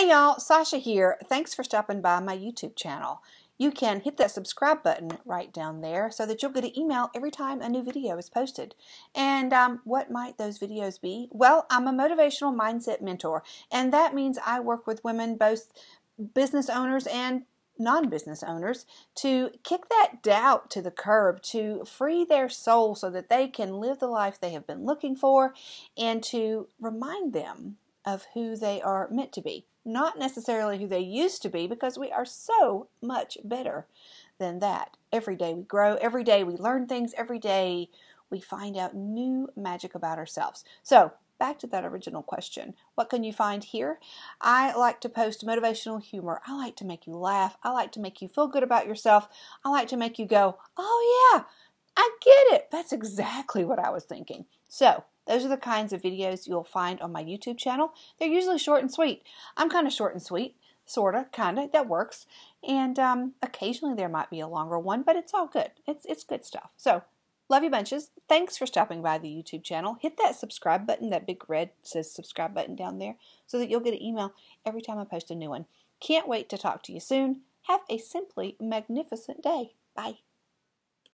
Hey y'all, Sasha here. Thanks for stopping by my YouTube channel. You can hit that subscribe button right down there so that you'll get an email every time a new video is posted. And um, what might those videos be? Well, I'm a motivational mindset mentor, and that means I work with women, both business owners and non-business owners to kick that doubt to the curb to free their soul so that they can live the life they have been looking for and to remind them of who they are meant to be not necessarily who they used to be because we are so much better than that. Every day we grow, every day we learn things, every day we find out new magic about ourselves. So, back to that original question what can you find here? I like to post motivational humor. I like to make you laugh. I like to make you feel good about yourself. I like to make you go, oh, yeah, I get it. That's exactly what I was thinking. So, those are the kinds of videos you'll find on my YouTube channel. They're usually short and sweet. I'm kind of short and sweet, sort of, kind of. That works. And um, occasionally there might be a longer one, but it's all good. It's, it's good stuff. So, love you bunches. Thanks for stopping by the YouTube channel. Hit that subscribe button, that big red says subscribe button down there, so that you'll get an email every time I post a new one. Can't wait to talk to you soon. Have a simply magnificent day. Bye.